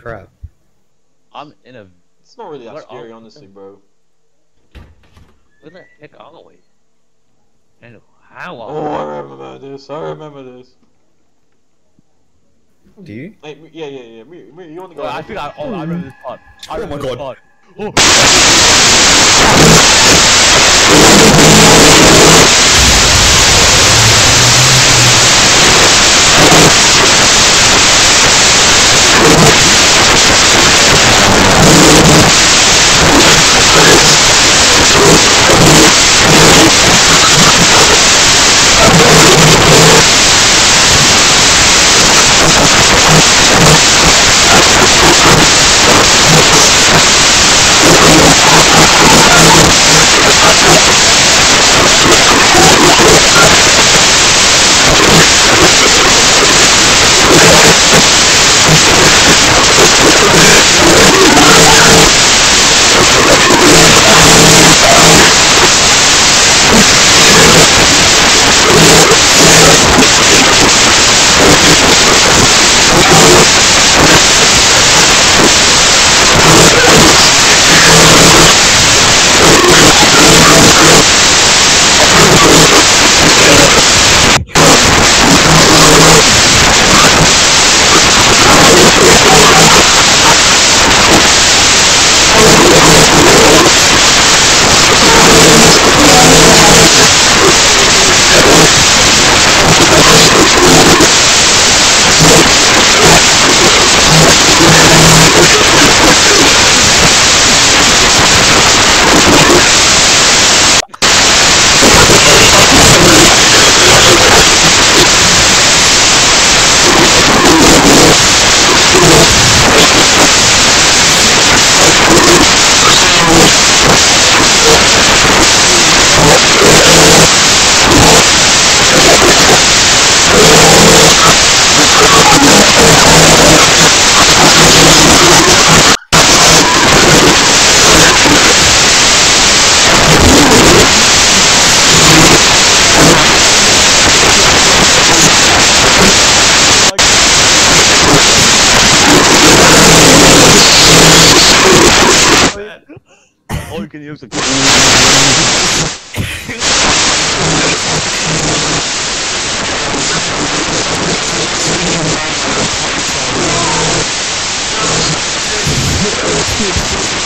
crap. I'm in a. It's not really that What scary, honestly, bro. Where the heck are we? And how are Oh, I remember this. I remember this. Do you? Hey, me- yeah, yeah, yeah. Me, me, you want to go? Well, I think I. Oh, I hmm. remember this part. I Oh remember my this God. part. Oh. all you can use is. Thank